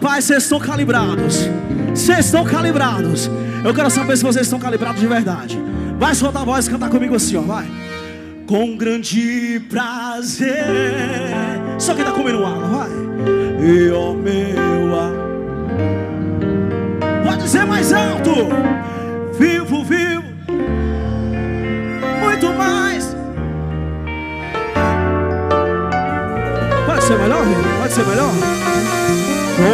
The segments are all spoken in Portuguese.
Rapaz, vocês estão calibrados. Vocês estão calibrados. Eu quero saber se vocês estão calibrados de verdade. Vai soltar a voz e cantar comigo assim, ó, vai. Com grande prazer. Só quem tá comendo água, vai. E ó meu. Pode ser mais alto. Vivo, vivo. Muito mais. Pode ser melhor? Pode ser melhor?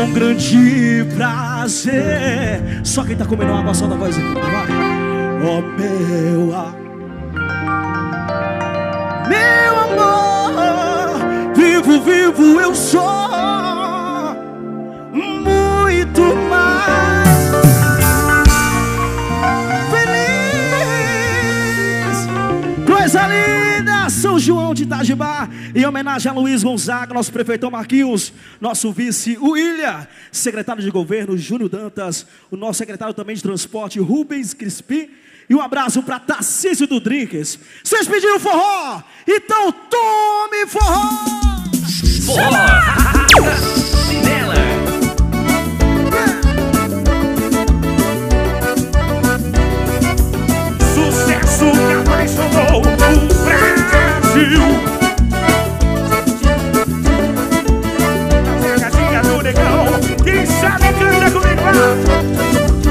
Com grande prazer. Só quem tá comendo água solta a voz aqui, vai. Ó meu. Meu amor, vivo, vivo eu sou muito mais feliz. Coisa linda, João de Itajibá, em homenagem a Luiz Gonzaga, nosso prefeitão Marquinhos, nosso vice William, secretário de governo Júnior Dantas, o nosso secretário também de transporte Rubens Crispim. E um abraço para Tarcísio do Drinkers. Vocês pediram forró? Então tome forró! Chinela. Sucesso que apaixonou o Brasil. Pegadinha do negão, quem sabe canta comigo. Como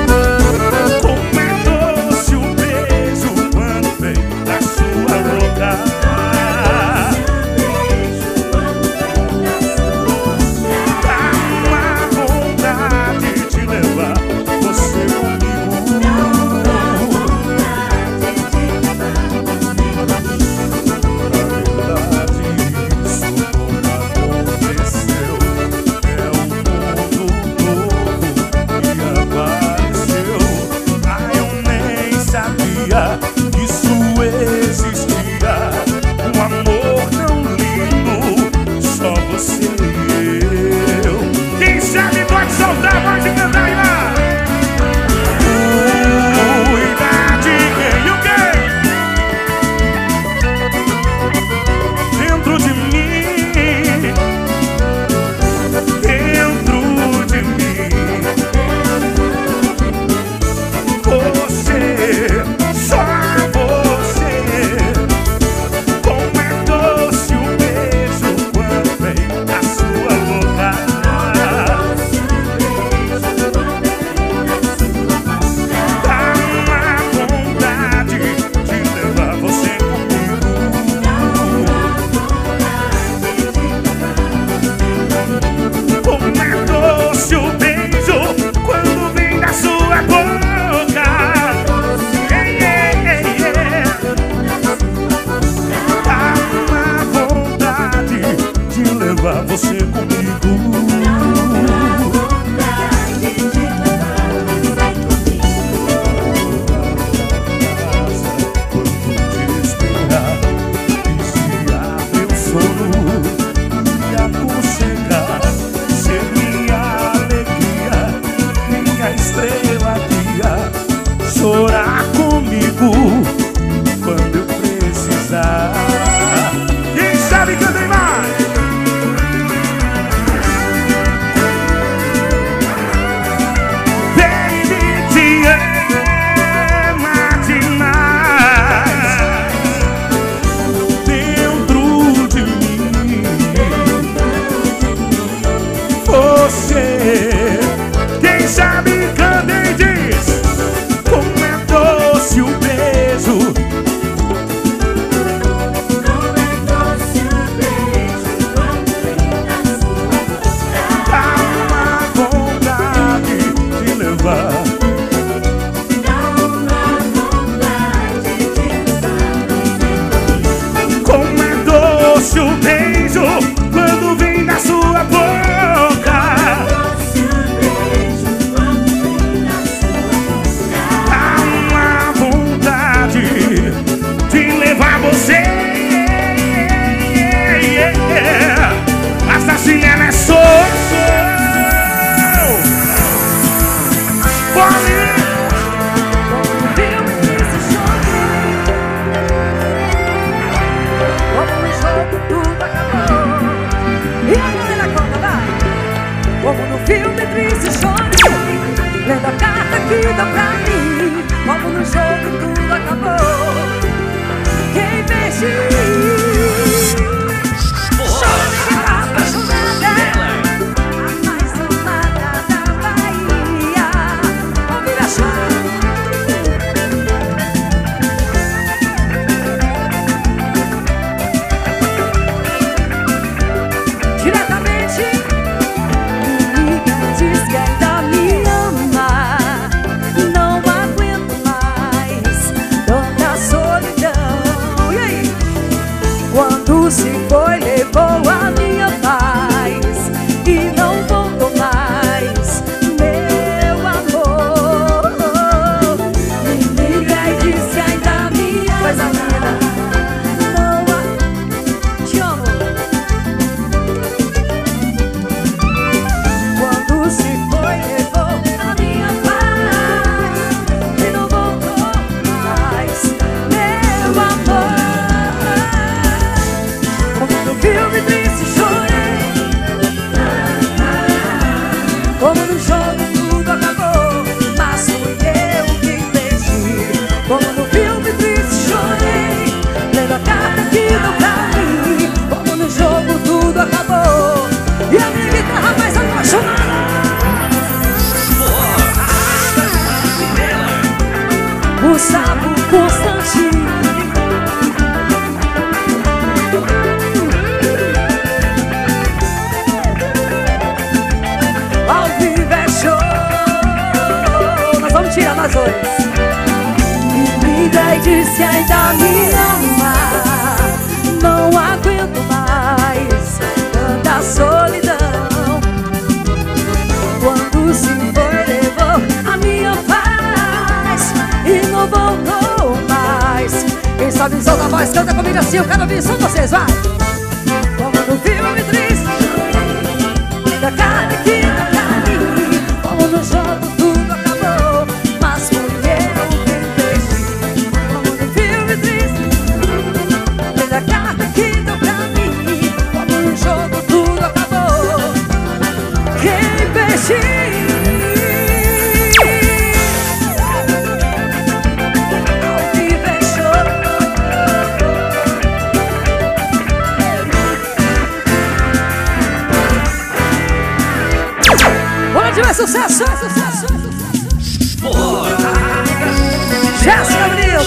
Família da Voz, canta comigo assim, eu quero ouvir só vocês, vai!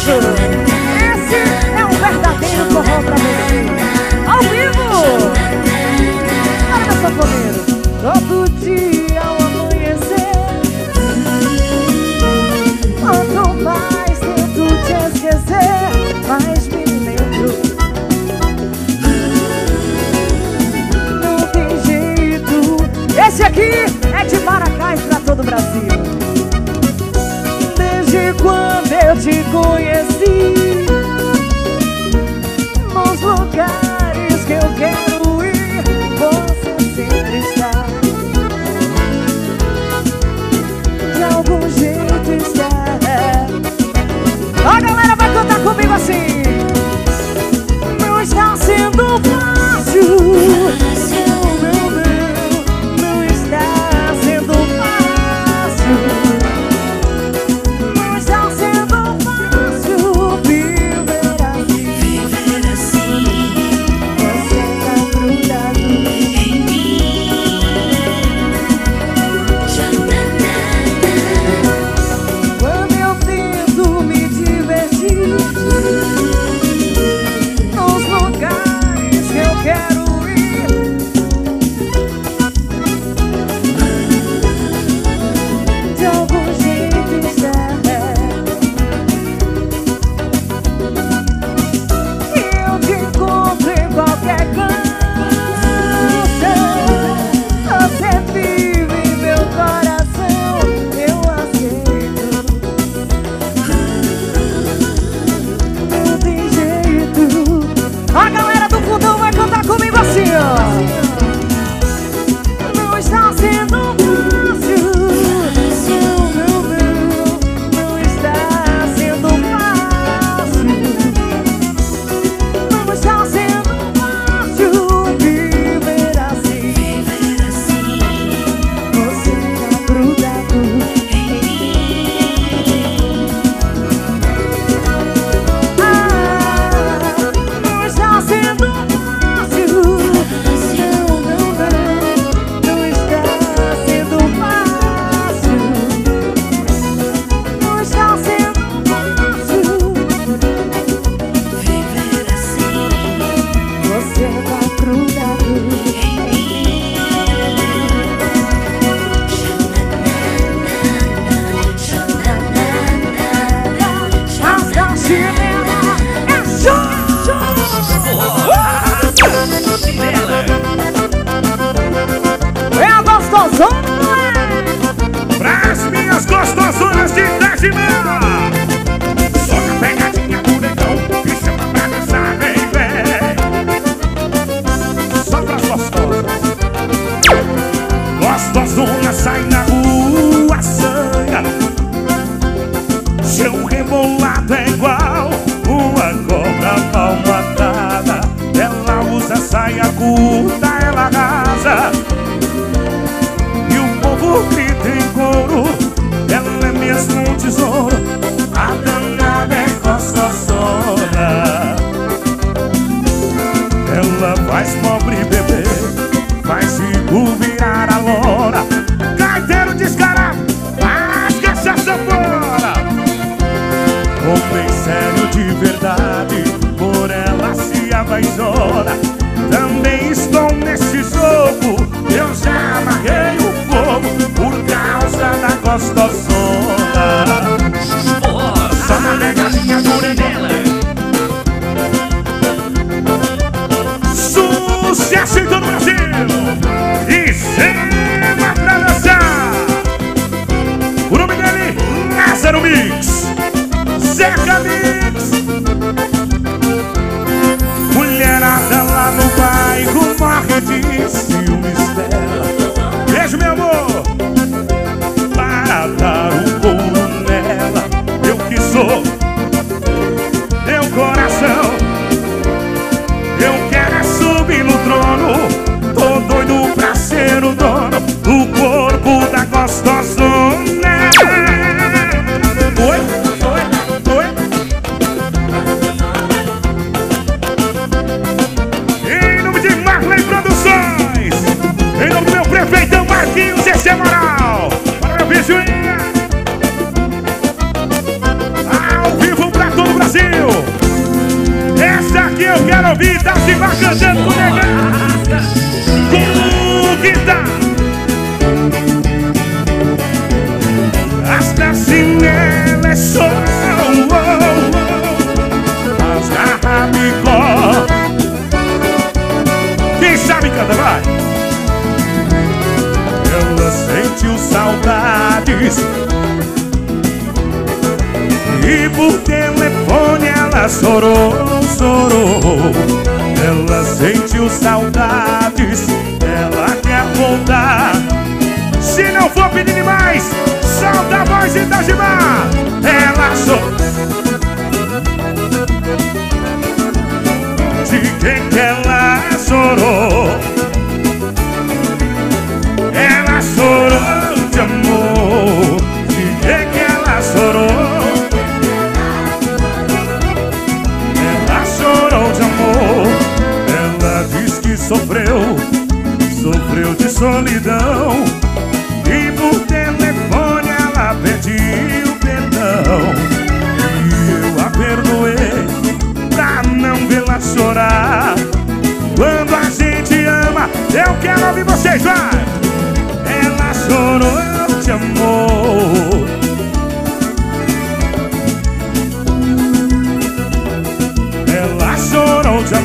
Esse é um verdadeiro forró pra você. Ao vivo! Olha essa família. Te conheci,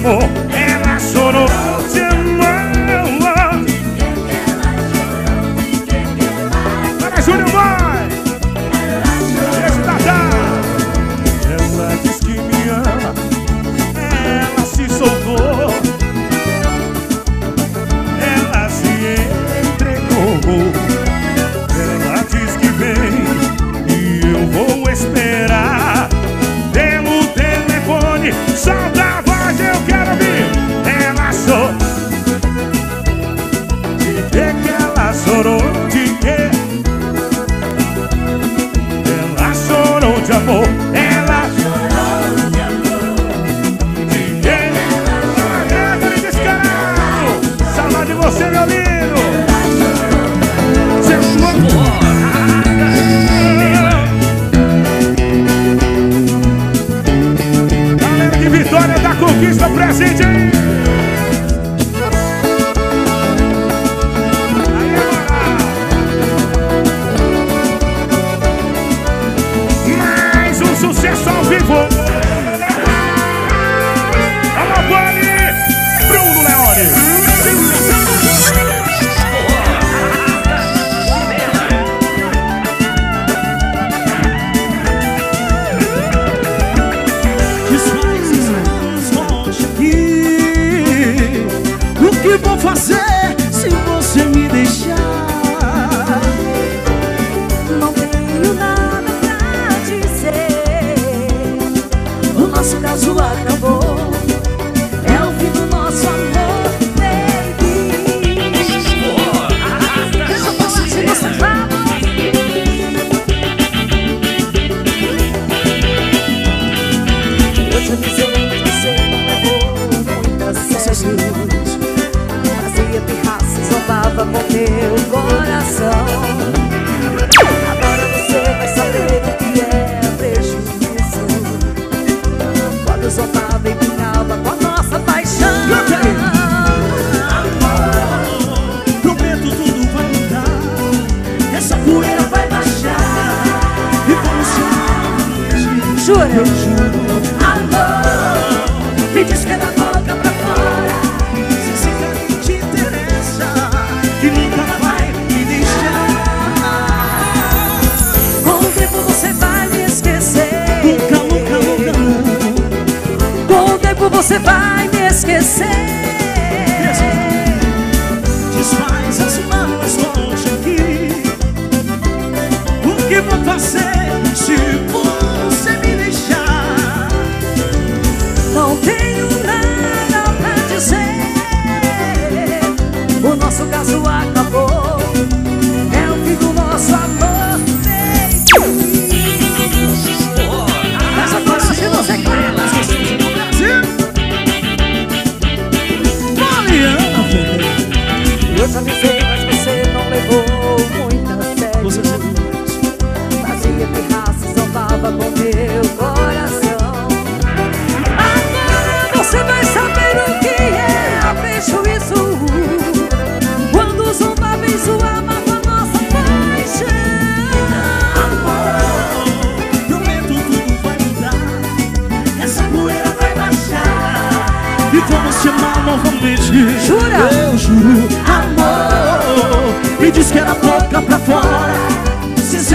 嗯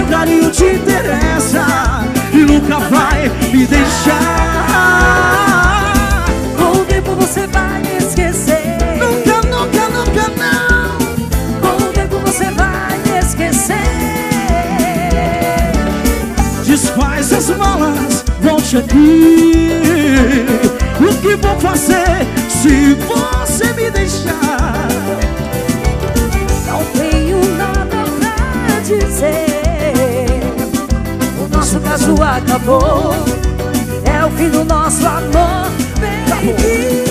carinho te interessa E nunca vai me deixar. Com o tempo você vai me esquecer. Nunca, nunca, nunca não. Com o tempo você vai me esquecer. Desfaz as malas, volte aqui O que vou fazer se você me deixar? Não tenho nada pra dizer acaso acabou. É o fim do nosso amor, baby.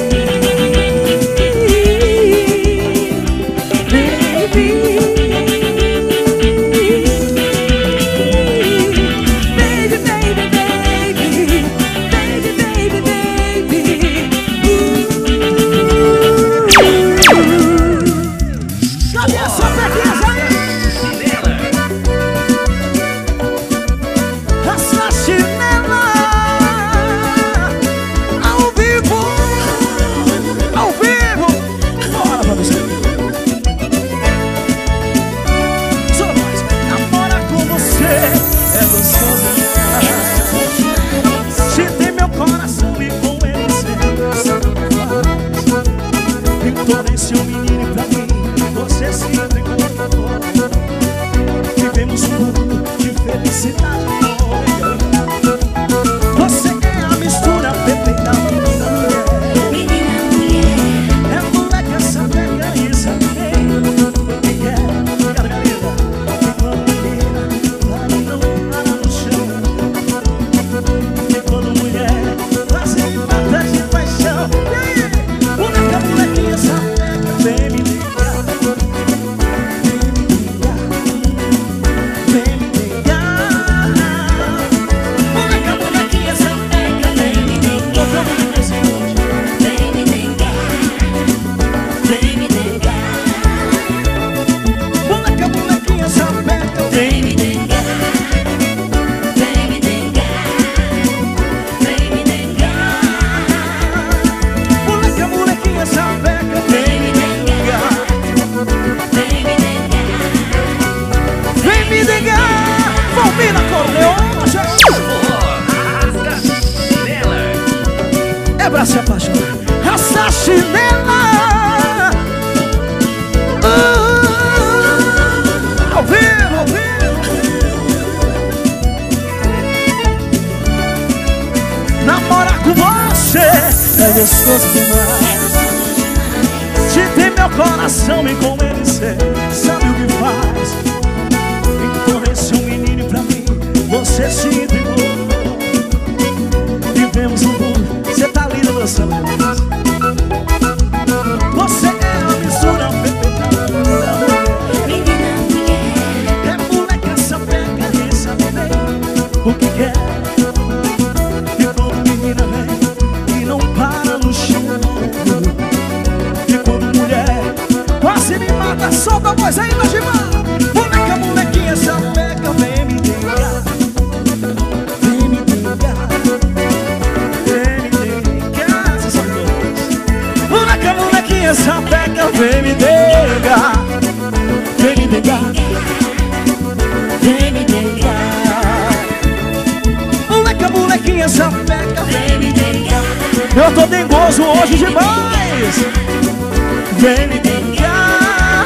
vem me ligar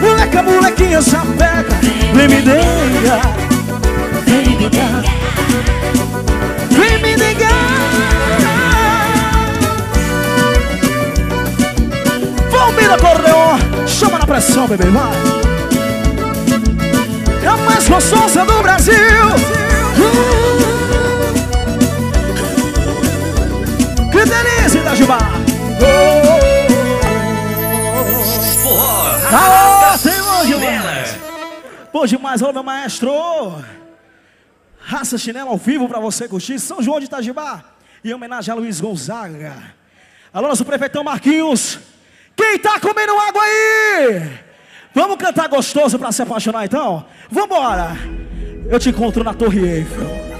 Moleca, molequinha, pega, vem me ligar, Vem me ligar. Vem me dengar Palmeira Cordeon, chama na pressão, bebê, vai é a mais gostosa do Brasil. Que delícia, Itajubá! Oh. Alô, Senhor Gilberto! Bom demais, meu maestro! Raça Chinela ao vivo para você curtir, São João de Itajibá, em homenagem a Luiz Gonzaga. Alô, nosso prefeitão Marquinhos, quem tá comendo água aí? Vamos cantar gostoso para se apaixonar então? Vambora! Eu te encontro na Torre Eiffel.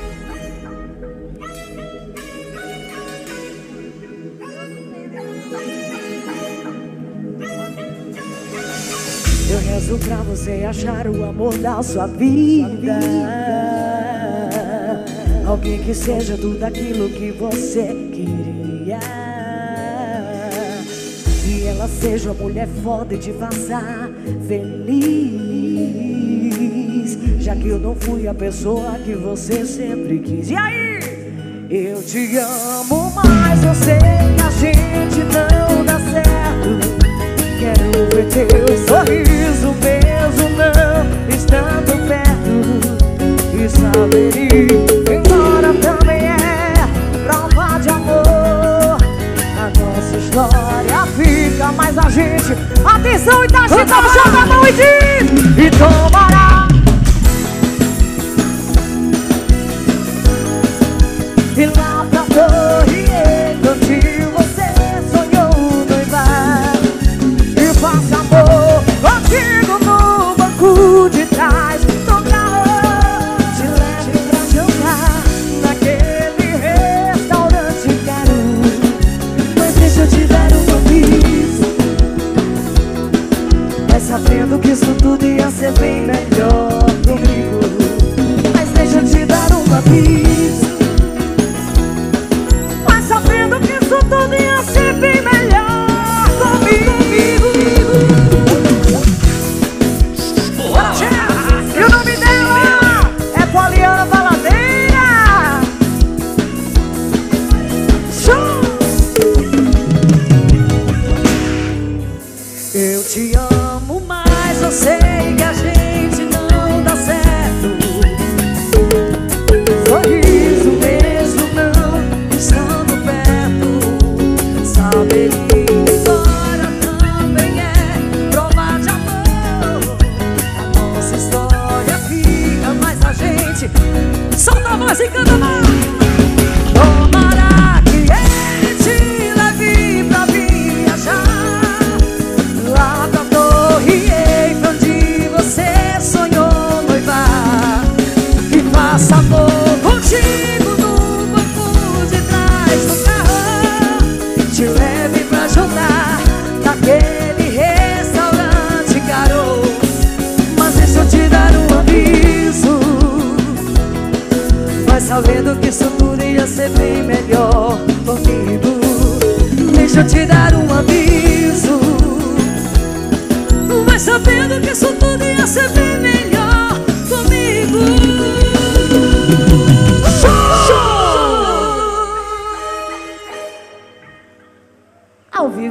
preciso pra você achar o amor da sua vida. Alguém que seja tudo aquilo que você queria. Que ela seja uma mulher foda e te faça feliz. Já que eu não fui a pessoa que você sempre quis. E aí? Eu te amo, mas eu sei que a gente não quero ver teu sorriso mesmo não estando perto. E saberia embora também é prova de amor a nossa história fica mais a gente atenção Itachi, tá, toma, joga a mão e diz e tomará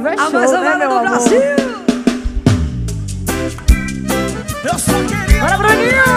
vai a show, mais né, do amor? Brasil! Eu só queria... Bora, Bruninho!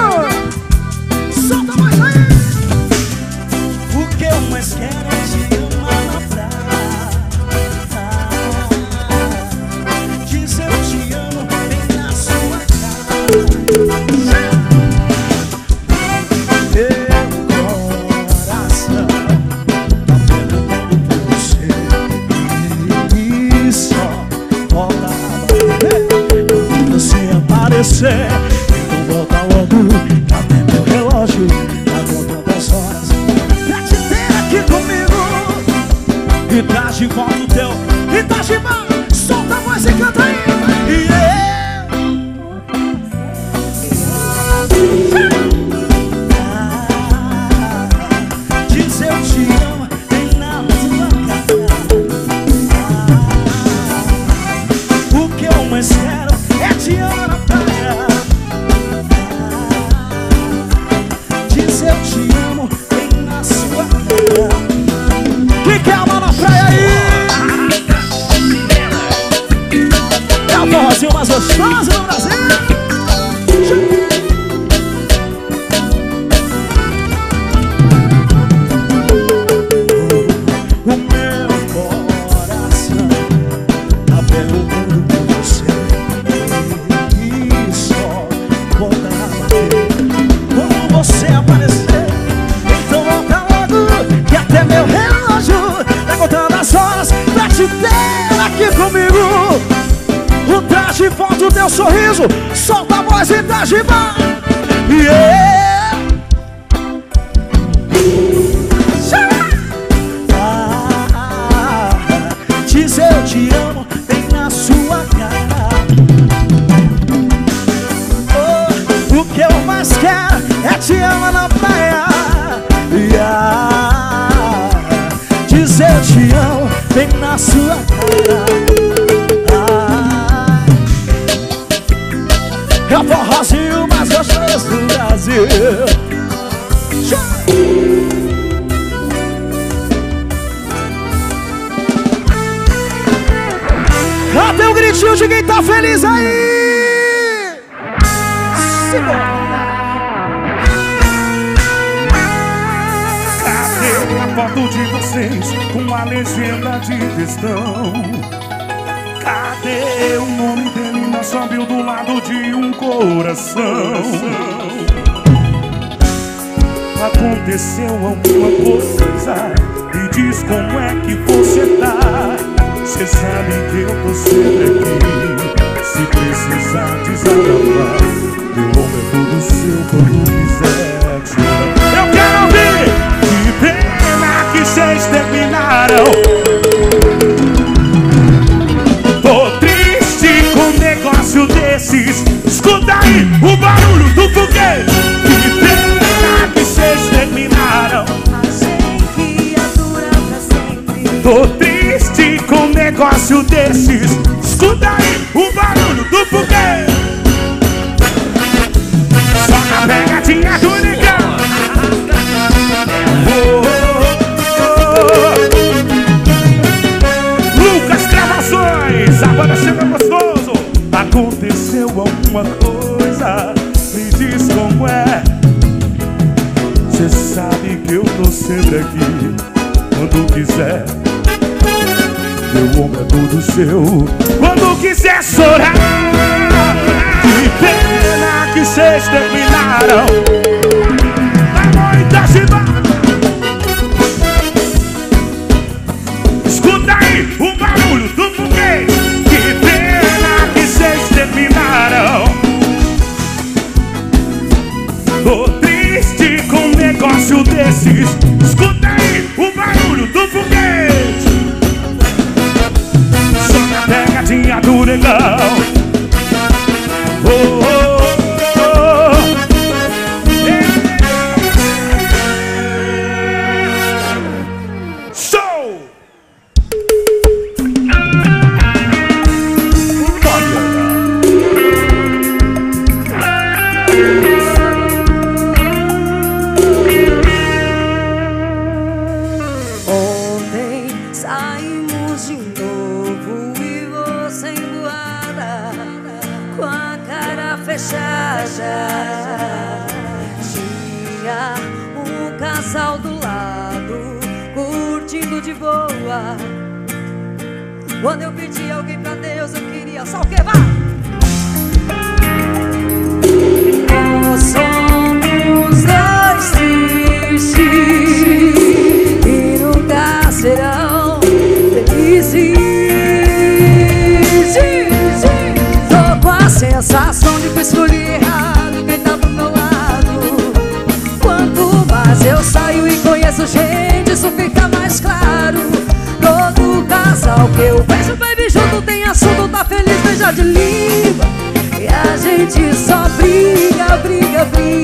Coração? Aconteceu alguma coisa Me diz como é que você tá. Cê sabe que eu tô sempre aqui. Se precisar desabafar Meu ombro é todo seu quando quiser chorar Eu quero ouvir! Que pena que vocês terminaram negócio desses Escuta aí o barulho do foguete Só na pegadinha do negão Oh, oh, oh. Lucas Gravações, a banda chega gostoso Aconteceu alguma coisa, me diz como é Cê sabe que eu tô sempre aqui, quando quiser Meu ombro é todo seu, quando quiser chorar Que pena que cês terminaram. Vai muita chibata Escuta aí o barulho do foguete. Que pena que vocês terminaram. Tô triste com um negócio desses. Escuta aí pegadinha do negão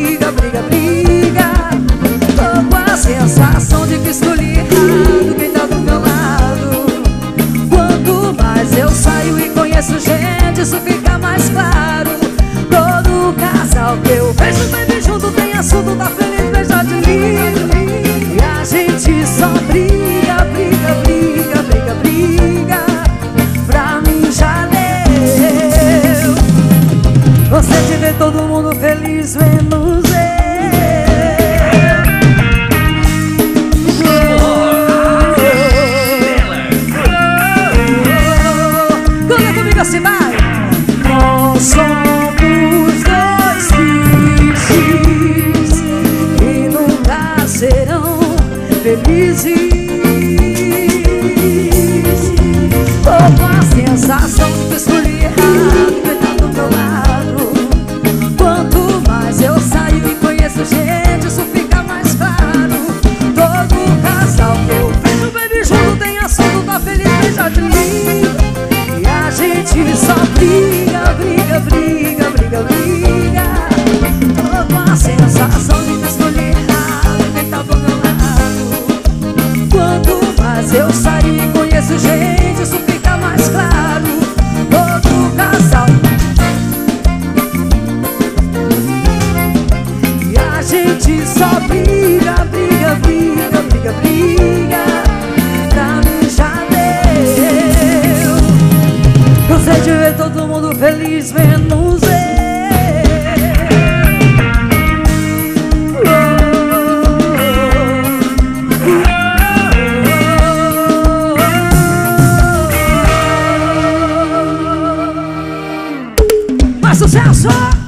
briga, briga, briga. Tô com a sensação de que escolhi errado quem tá do meu lado. Quanto mais eu saio e conheço gente, isso fica mais claro. Todo casal que eu vejo, baby, junto tem assunto, tá feliz, beija de língua. E a gente só briga, eu saio. Los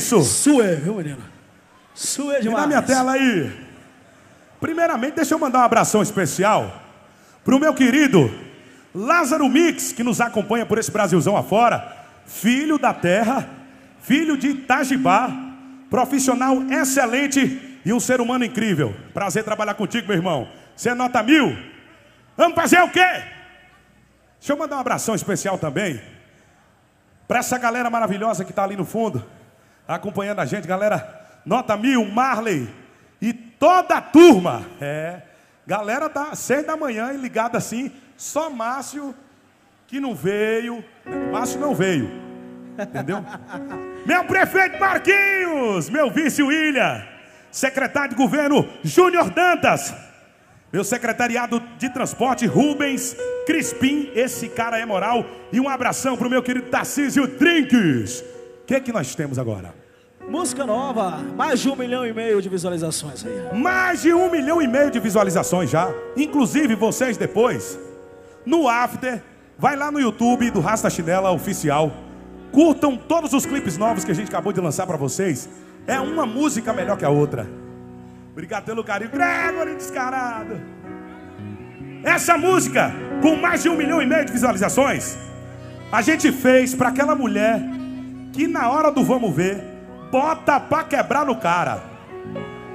isso? Suê, viu, menino? Suê E demais. na minha tela aí. Primeiramente, deixa eu mandar um abração especial pro meu querido Lázaro Mix, que nos acompanha por esse Brasilzão afora. Filho da terra, filho de Itajibá, profissional excelente e um ser humano incrível. Prazer trabalhar contigo, meu irmão. Você é nota mil. Vamos fazer o quê? Deixa eu mandar um abração especial também para essa galera maravilhosa que está ali no fundo, acompanhando a gente, galera. Nota mil, Marley e toda a turma. É, galera da seis da manhã e ligada assim, só Márcio que não veio. Márcio não veio, entendeu? meu prefeito Marquinhos, meu vice William, secretário de governo Júnior Dantas. Meu secretariado de transporte, Rubens Crispim, esse cara é moral. E um abração pro meu querido Tarcísio Drinks. O que é que nós temos agora? Música nova, mais de um milhão e meio de visualizações aí. Mais de um milhão e meio de visualizações já. Inclusive vocês depois, no After, vai lá no YouTube do Rasta Chinela Oficial. Curtam todos os clipes novos que a gente acabou de lançar pra vocês. É uma música melhor que a outra. Obrigado pelo carinho. Gregory descarado. Essa música, com mais de um milhão e meio de visualizações, a gente fez para aquela mulher que na hora do vamos ver, bota pra quebrar no cara.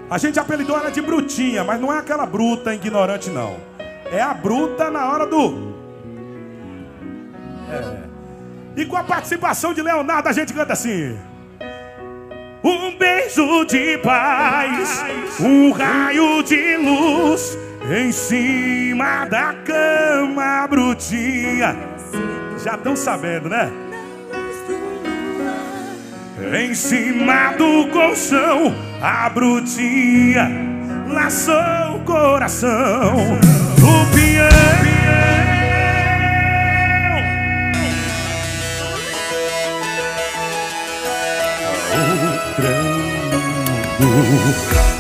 A gente apelidou ela de brutinha, mas não é aquela bruta ignorante, não. É a bruta na hora do. É. E com a participação de Leonardo, a gente canta assim. Um beijo de paz, um raio de luz em cima da cama, brutinha. Já estão sabendo, né? Em cima do colchão, a brutinha laçou o coração. O.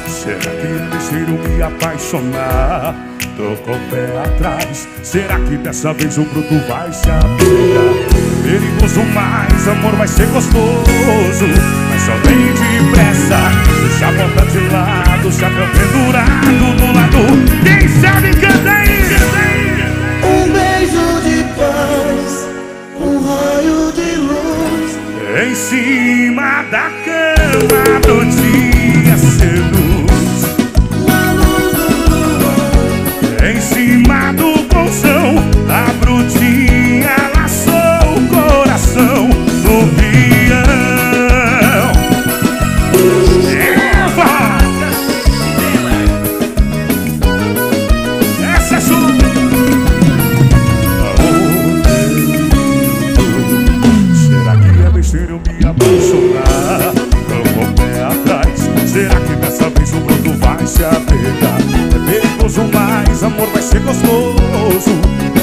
Será que deixaram me apaixonar? Tô com o pé atrás. Será que dessa vez o bruto vai se apegar? Perigoso, mas amor vai ser gostoso. Mas só vem depressa. Deixa a bota de lado, chapéu pendurado do lado. Quem sabe canta aí, canta aí. Um beijo de paz, um raio Em cima da cama do dia amor vai ser gostoso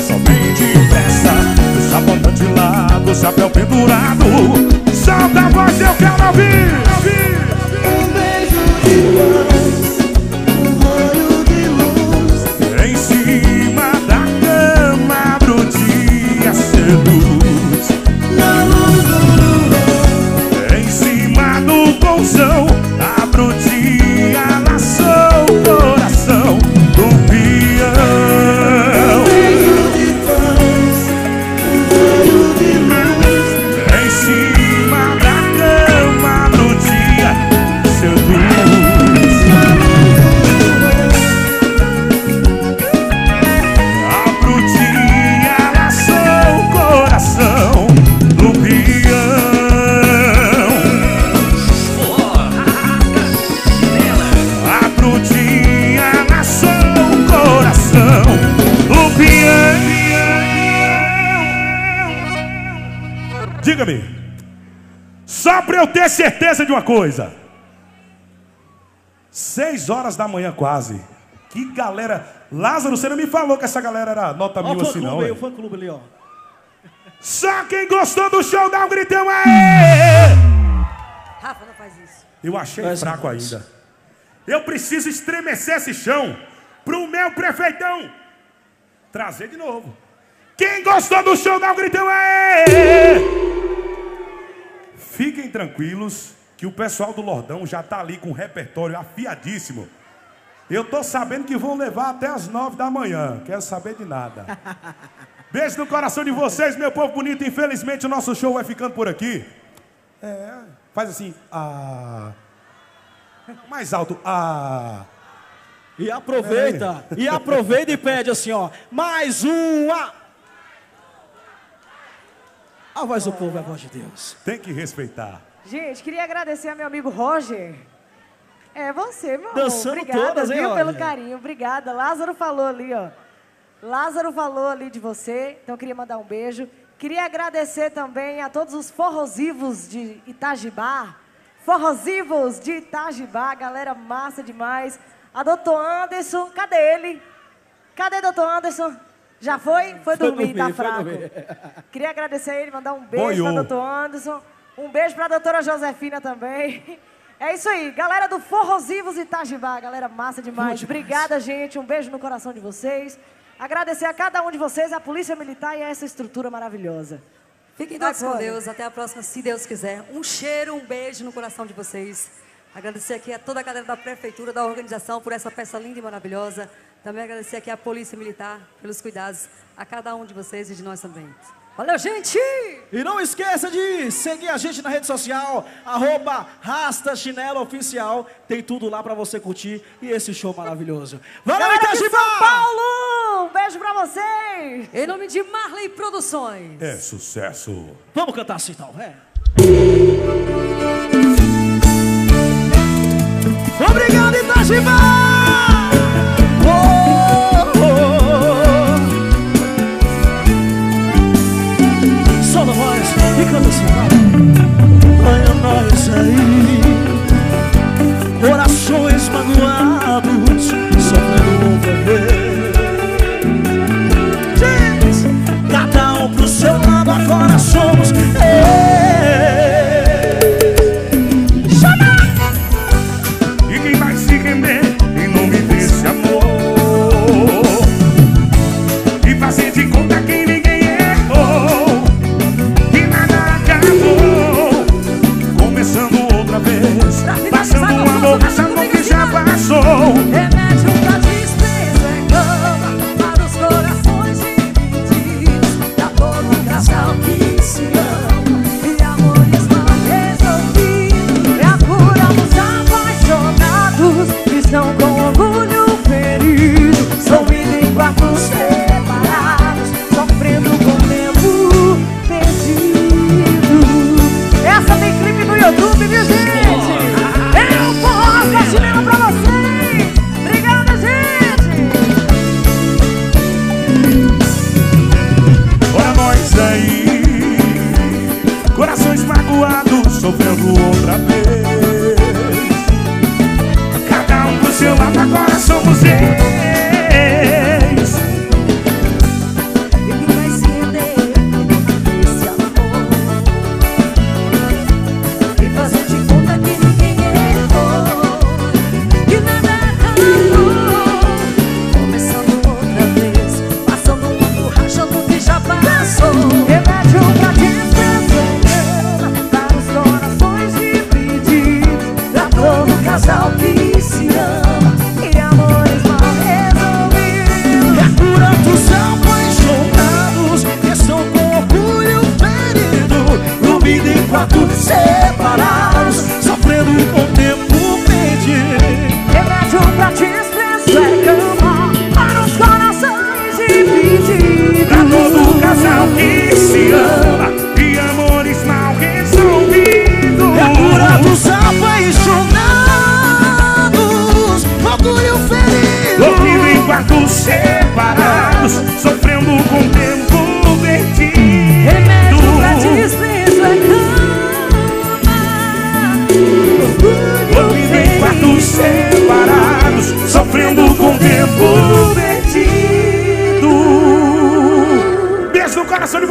só bem depressa a bota de lado, chapéu pendurado Solta a voz, eu quero ouvir, ouvir. Coisa. Seis horas da manhã quase. Que galera. Lázaro, você não me falou que essa galera era nota mil assim, não. o fã clube ali, ó. Só quem gostou do show dá um gritão aí! Rafa, não faz isso. Eu achei Faz fraco mais. ainda. Eu preciso estremecer esse chão pro meu prefeitão trazer de novo. Quem gostou do show dá um gritão aí! Fiquem tranquilos que o pessoal do Lordão já tá ali com o repertório afiadíssimo. Eu tô sabendo que vão levar até as nove da manhã. Quero saber de nada. Beijo no coração de vocês, meu povo bonito. Infelizmente o nosso show vai ficando por aqui. É, faz assim. Ah. Mais alto. Ah. E aproveita, e aproveita e pede assim, ó. Mais uma! A voz do povo é a voz de Deus. Tem que respeitar. Gente, queria agradecer ao meu amigo Roger. É você, meu amor. Dançando Obrigada, todas, hein, viu, Roger? pelo carinho. Obrigada. Lázaro falou ali, ó. Lázaro falou ali de você, então eu queria mandar um beijo. Queria agradecer também a todos os forrosivos de Itajibá. Forrosivos de Itajibá, galera massa demais. A doutor Anderson, cadê ele? Cadê doutor Anderson? Já foi? Foi Foi dormir, tá dormir, foi fraco. dormir. Queria agradecer a ele, mandar um beijo Boiou. para doutor Anderson. Um beijo para a doutora Josefina também. É isso aí, galera do Forrosivos Itajibá, galera massa demais. Obrigada, gente. Um beijo no coração de vocês. Agradecer a cada um de vocês, a Polícia Militar e a essa estrutura maravilhosa. Fiquem todos com. Deus. Até a próxima, se Deus quiser. Um cheiro, um beijo no coração de vocês. Agradecer aqui a toda a galera da prefeitura, da organização, por essa peça linda e maravilhosa. Também agradecer aqui à Polícia Militar pelos cuidados a cada um de vocês e de nós também. Valeu, gente! E não esqueça de seguir a gente na rede social, arroba Rasta Chinelo Oficial. Tem tudo lá pra você curtir e esse show maravilhoso. Valeu, Itajibá! São Paulo, um beijo para vocês. Em nome de Marley Produções. É sucesso. Vamos cantar assim então, é. Obrigado, Itajibá! E canta assim, vai. Olha nós aí,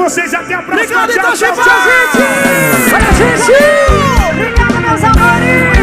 vocês até a próxima. Obrigado, tchau, então, tchau, tchau, gente! Olha, gente! Obrigado, meus amores!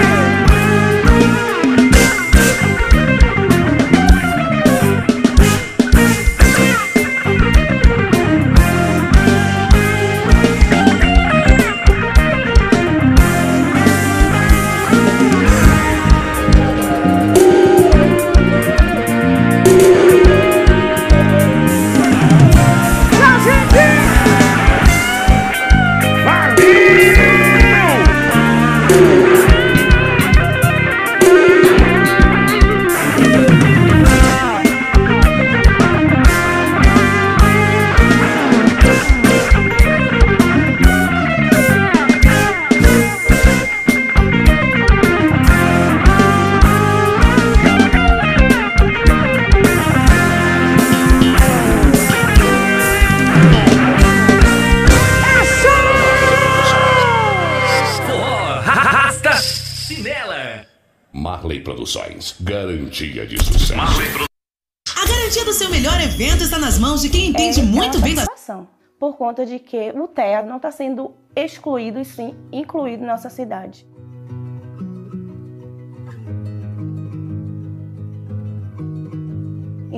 por conta de que o TEA não está sendo excluído e sim incluído na nossa cidade.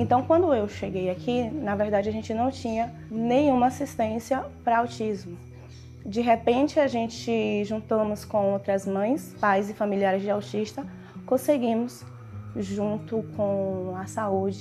Então, quando eu cheguei aqui, na verdade a gente não tinha nenhuma assistência para autismo. De repente, a gente juntamos com outras mães, pais e familiares de autista, conseguimos, junto com a saúde,